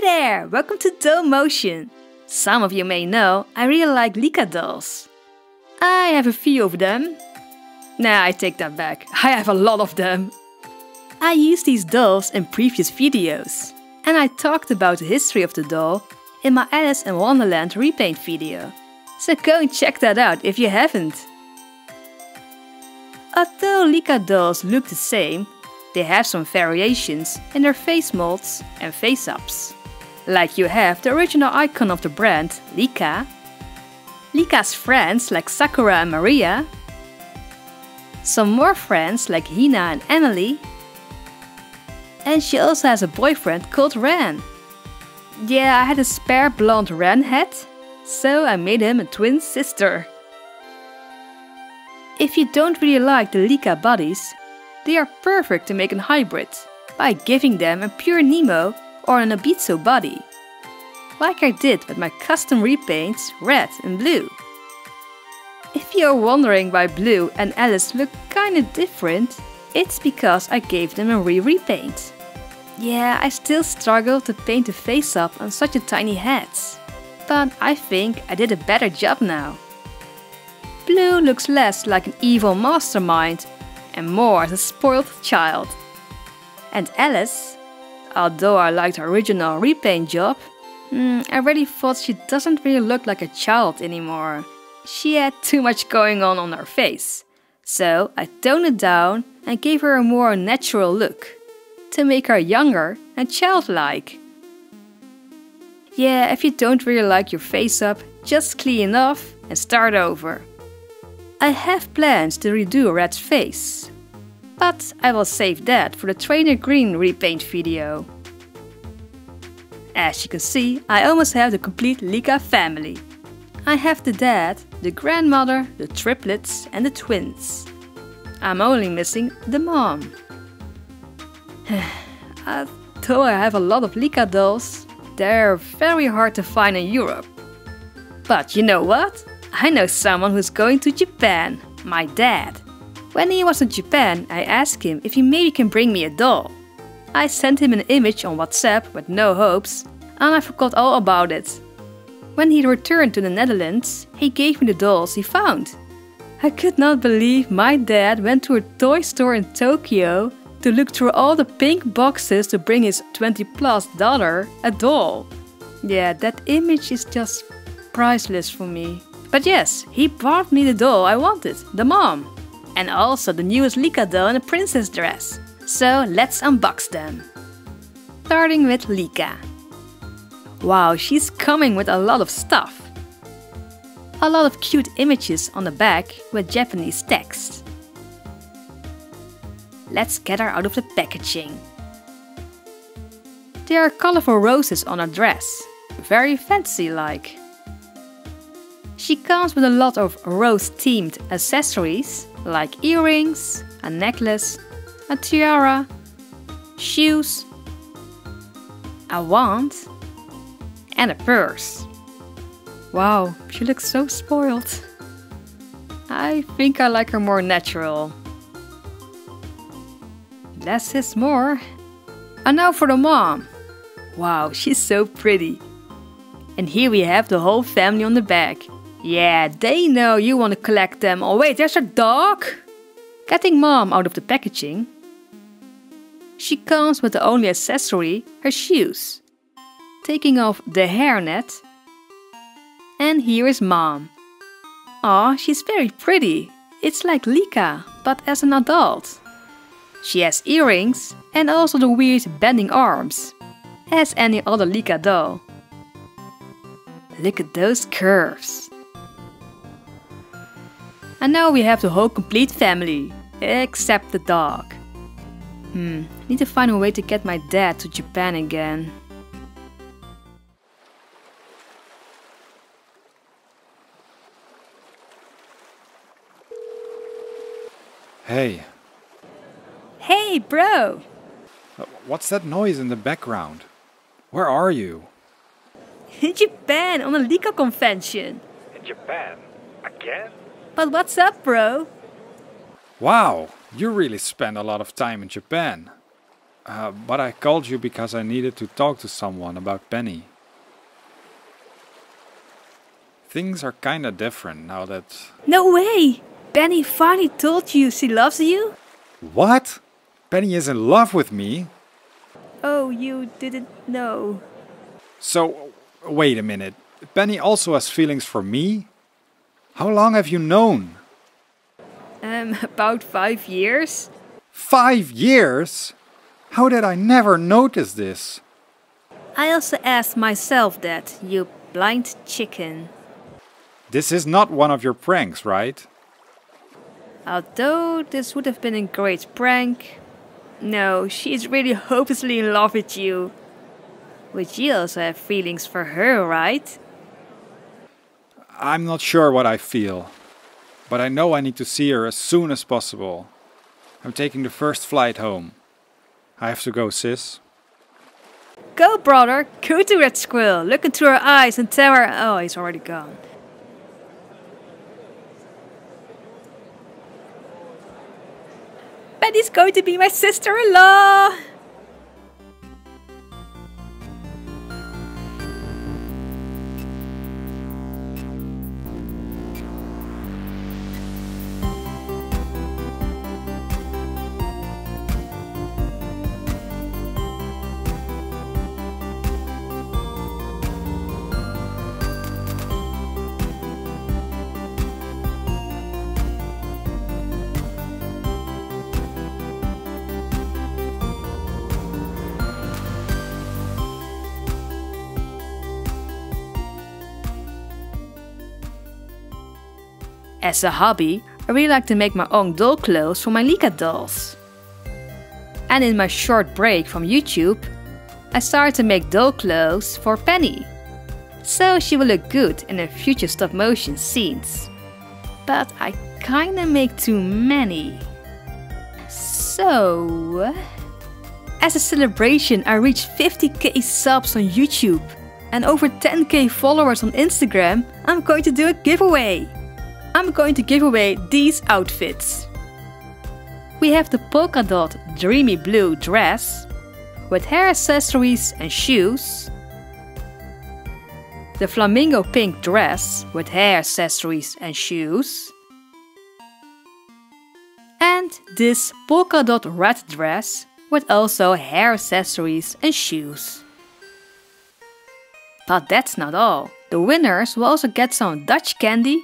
Hey there! Welcome to Doll Motion! Some of you may know I really like Licca dolls. I have a few of them. Nah, I take that back. I have a lot of them. I used these dolls in previous videos. And I talked about the history of the doll in my Alice in Wonderland repaint video. So go and check that out if you haven't. Although Licca dolls look the same, they have some variations in their face molds and face-ups. Like you have the original icon of the brand, Licca, Licca's friends like Sakura and Maria, some more friends like Hina and Emily, and she also has a boyfriend called Ren. Yeah, I had a spare blonde Ren head, so I made him a twin sister. If you don't really like the Licca bodies, they are perfect to make a hybrid by giving them a Pure Neemo or an Obitsu body, like I did with my custom repaints red and blue. If you're wondering why Blue and Alice look kinda different, it's because I gave them a re-repaint. Yeah, I still struggle to paint the face up on such a tiny heads, but I think I did a better job now. Blue looks less like an evil mastermind and more as a spoiled child. And Alice, although I liked her original repaint job, mm, I really thought she doesn't really look like a child anymore. She had too much going on on her face. So I toned it down and gave her a more natural look, to make her younger and childlike. Yeah, if you don't really like your face up, just clean off and start over. I have plans to redo Red's face, but I will save that for the Trainer Green repaint video. As you can see, I almost have the complete Licca family. I have the dad, the grandmother, the triplets and the twins. I'm only missing the mom. Uh, though I have a lot of Licca dolls, they're very hard to find in Europe. But you know what? I know someone who's going to Japan, my dad. When he was in Japan, I asked him if he maybe can bring me a doll. I sent him an image on WhatsApp with no hopes, and I forgot all about it. When he returned to the Netherlands, he gave me the dolls he found. I could not believe my dad went to a toy store in Tokyo to look through all the pink boxes to bring his 20 dollar a doll. Yeah, that image is just priceless for me. But yes, he brought me the doll I wanted, the mom. And also the newest Licca doll in a princess dress. So let's unbox them. Starting with Licca. Wow, she's coming with a lot of stuff. A lot of cute images on the back with Japanese text. Let's get her out of the packaging. There are colorful roses on her dress, very fancy like. She comes with a lot of rose-themed accessories like earrings, a necklace, a tiara, shoes, a wand, and a purse. Wow, she looks so spoiled. I think I like her more natural. Less is more. And now for the mom. Wow, she's so pretty. And here we have the whole family on the back. Yeah, they know you want to collect them. Oh wait, there's a dog! Getting mom out of the packaging. She comes with the only accessory, her shoes. Taking off the hairnet. And here is mom. Aw, she's very pretty. It's like Licca, but as an adult. She has earrings and also the weird bending arms, as any other Licca doll. Look at those curves. And now we have the whole complete family, except the dog. Hmm, need to find a way to get my dad to Japan again. Hey, Hey, bro! uh, what's that noise in the background? Where are you? In Japan on a Licca convention. In Japan? Again? But what's up, bro? Wow, you really spend a lot of time in Japan. Uh, but I called you because I needed to talk to someone about Penny. Things are kinda different now that. No way! Penny finally told you she loves you? What? Penny is in love with me? Oh, you didn't know. So, wait a minute. Penny also has feelings for me? How long have you known? Um, about five years? Five years? How did I never notice this? I also asked myself that, you blind chicken. This is not one of your pranks, right? Although this would have been a great prank, no, she's really hopelessly in love with you. But you also have feelings for her, right? I'm not sure what I feel, but I know I need to see her as soon as possible. I'm taking the first flight home. I have to go, sis. Go, brother, go to that squirrel, look into her eyes and tell her. Oh, he's already gone. Betty's going to be my sister in law! As a hobby, I really like to make my own doll clothes for my Licca dolls. And in my short break from YouTube, I started to make doll clothes for Penny. So she will look good in her future stop motion scenes. But I kinda make too many. So... As a celebration, I reached 50k subs on YouTube and over 10k followers on Instagram, I'm going to do a giveaway. I'm going to give away these outfits. We have the polka dot dreamy blue dress with hair accessories and shoes. The flamingo pink dress with hair accessories and shoes. And this polka dot red dress with also hair accessories and shoes. But that's not all. The winners will also get some Dutch candy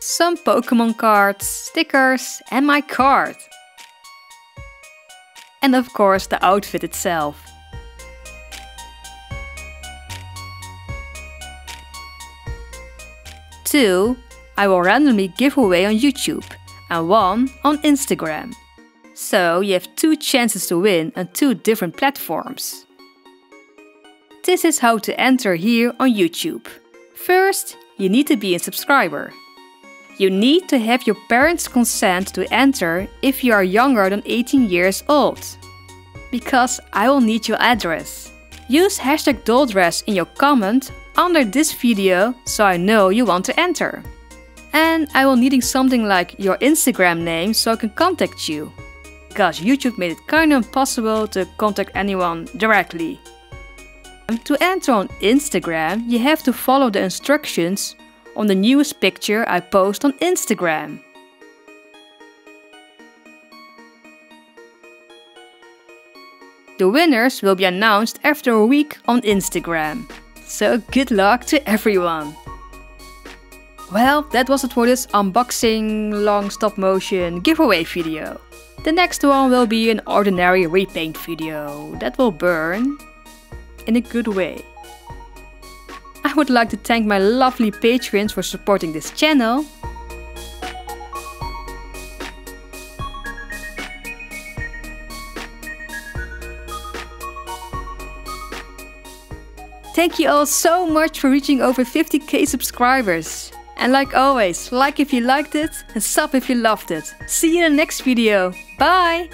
some Pokemon cards, stickers and my card. And of course the outfit itself. Two, I will randomly give away on YouTube and one on Instagram. So you have two chances to win on two different platforms. This is how to enter here on YouTube. First, you need to be a subscriber. You need to have your parents' consent to enter if you are younger than 18 years old. Because I will need your address. Use hashtag dolldress in your comment under this video so I know you want to enter. And I will needing something like your Instagram name so I can contact you. Because YouTube made it kinda impossible to contact anyone directly. To enter on Instagram, you have to follow the instructions on the newest picture I post on Instagram. The winners will be announced after a week on Instagram. So good luck to everyone! Well, that was it for this unboxing long stop motion giveaway video. The next one will be an ordinary repaint video that will burn in a good way. I would like to thank my lovely patrons for supporting this channel. Thank you all so much for reaching over 50k subscribers. And like always, like if you liked it and sub if you loved it. See you in the next video. Bye!